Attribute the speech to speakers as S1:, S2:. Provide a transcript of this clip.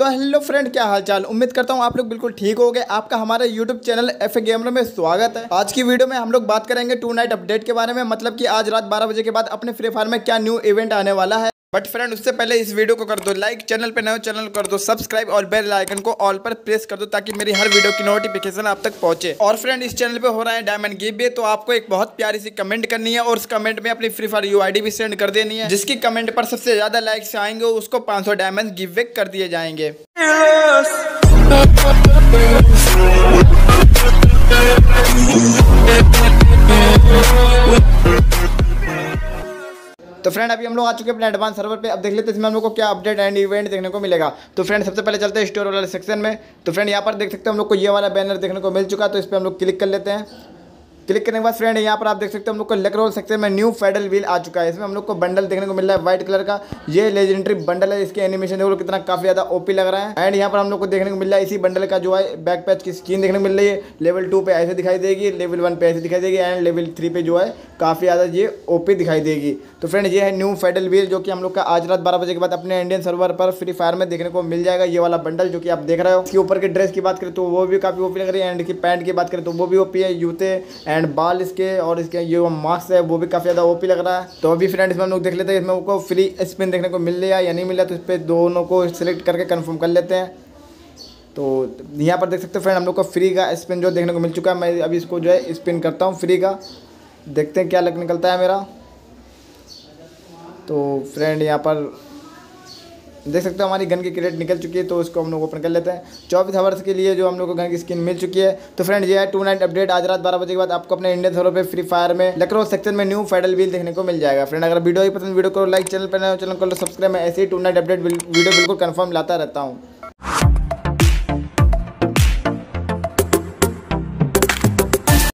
S1: तो hello friend, क्या हाल चाल उम्मीद करता हूँ आप लोग बिल्कुल ठीक हो गए। आपका हमारे यूट्यूब चैनल एफ़ गेमर में स्वागत है। आज की वीडियो में हम लोग बात करेंगे टू नाइट अपडेट के बारे में मतलब कि आज रात 12 बजे के बाद अपने फ्री फायर में क्या न्यू इवेंट आने वाला है। बट फ्रेंड उससे पहले इस वीडियो को कर दो लाइक चैनल पे नए चैनल कर दो सब्सक्राइब और बेल आइकन को ऑल पर प्रेस कर दो ताकि मेरी हर वीडियो की नोटिफिकेशन आप तक पहुँचे। और फ्रेंड इस चैनल पे हो रहा है डायमंड गिव तो आपको एक बहुत प्यारी सी कमेंट करनी है और उस कमेंट में अपनी फ्री फायर यूआईडी भी सेंड कर देनी है, जिसकी कमेंट पर सबसे ज़्यादा लाइक्स आएँगे, उसको पाँच सौ डायमंड गिव कर दिए जाएँगे। तो फ्रेंड अभी हम लोग आ चुके हैं अपने एडवांस सर्वर पे। अब देख लेते हैं इसमें हम लोग को क्या अपडेट एंड इवेंट देखने को मिलेगा। तो फ्रेंड सबसे पहले चलते हैं स्टोर वाले सेक्शन में। तो फ्रेंड यहाँ पर देख सकते हैं हम लोग को ये वाला बैनर देखने को मिल चुका है तो इस पर हम लोग क्लिक कर लेते हैं। क्लिक करने के बाद फ्रेंड, यहाँ पर आप देख सकते हैं हम लोग को luck royale section new faded wheel आ चुका है। इसमें हम लोग को बंडल देखने को मिल रहा है, व्हाइट कलर का। ये लेजेंडरी बंडल है, इसके एनिमेशन देखो कितना काफ़ी ज़्यादा ओपी लग रहा है। एंड यहाँ पर हम लोग को देखने को मिल रहा है, इसी बंडल का जो है बैक पैच की स्क्रीन देखने को मिल रही है। लेवल टू पे ऐसे दिखाई देगी लेवल वन पे ऐसे दिखाई देगी एंड लेवल थ्री पे जो है, काफ़ी ज़्यादा ये ओपी दिखाई देगी। तो फ्रेंड, ये है न्यू फेडल व्हील, जो कि हम लोग का आज रात बारह बजे के बाद अपने इंडियन सर्वर पर फ्री फायर में देखने को मिल जाएगा। ये वाला बंडल जो कि आप देख रहे हो, इसके ऊपर की ड्रेस की बात करें तो वो भी काफ़ी ओपी लग रही है एंड की पैंट की बात करें तो वो भी ओपी है, जूते एंड बाल इसके और इसके ये मास्क है, वो भी काफ़ी ज़्यादा ओपी लग रहा है। तो अभी फ्रेंड इसमें हम लोग देख लेते हैं, इसमें आपको फ्री स्पिन देखने को मिल है या नहीं मिल तो इस पर दोनों को सिलेक्ट करके कन्फर्म कर लेते हैं। तो यहाँ पर देख सकते हो फ्रेंड हम लोग को फ्री का स्पिन जो देखने को मिल चुका है, मैं अभी इसको जो है स्पिन करता हूँ फ्री का। देखते हैं क्या लग निकलता है मेरा। तो फ्रेंड यहाँ पर देख सकते हो हमारी गन की क्रेट निकल चुकी है तो उसको हम लोग ओपन कर लेते हैं। चौबीस हवर्स के लिए जो हम लोग को गन की स्किन मिल चुकी है। तो फ्रेंड ये है टू नाइट अपडेट आज रात बारह बजे के बाद आपको अपने इंडियन सर्वर पे फ्री फायर में लकरो सेक्शन में न्यू फेडल व्हील देखने को मिल जाएगा। फ्रेंड अगर वीडियो ही पसंद, वीडियो को लाइक चैनल पर चैनल को सब्सक्राइब मैं ऐसे ही टू नाइट अपडेट वीडियो बिल्कुल कन्फर्म लाता रहता हूँ।